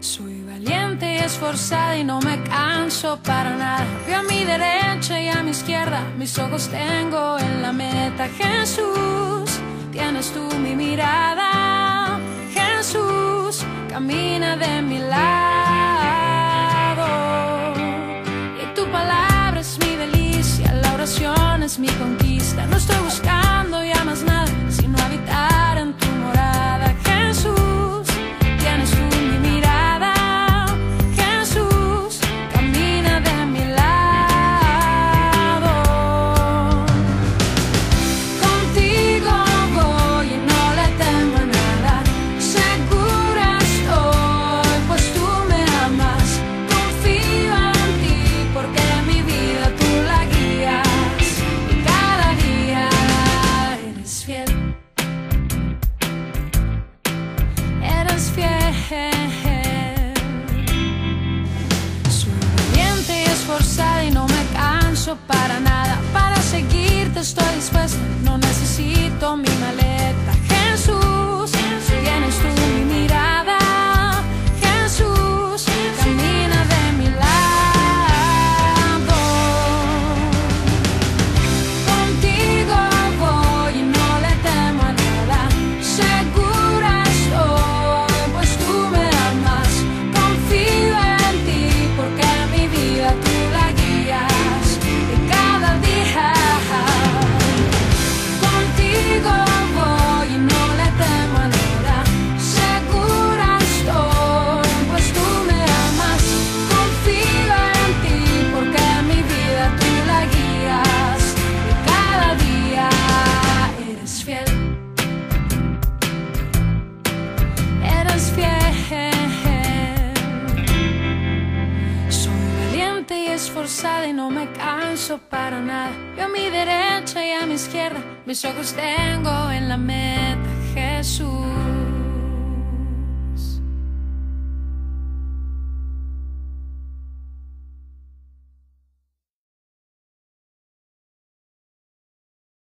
Soy valiente y esforzada y no me canso para nada. Veo a mi derecha y a mi izquierda, mis ojos tengo en la meta. Jesús, tienes tú mi mirada. Jesús, camina de mi lado. Y tu palabra es mi delicia, la oración es mi conquista. No estoy buscando ya más nada, fiel. Soy valiente y esforzada y no me canso para nada. Para seguirte estoy dispuesta, no necesito mi maleta. Esforzada y no me canso para nada. Yo a mi derecha y a mi izquierda, mis ojos tengo en la meta, Jesús.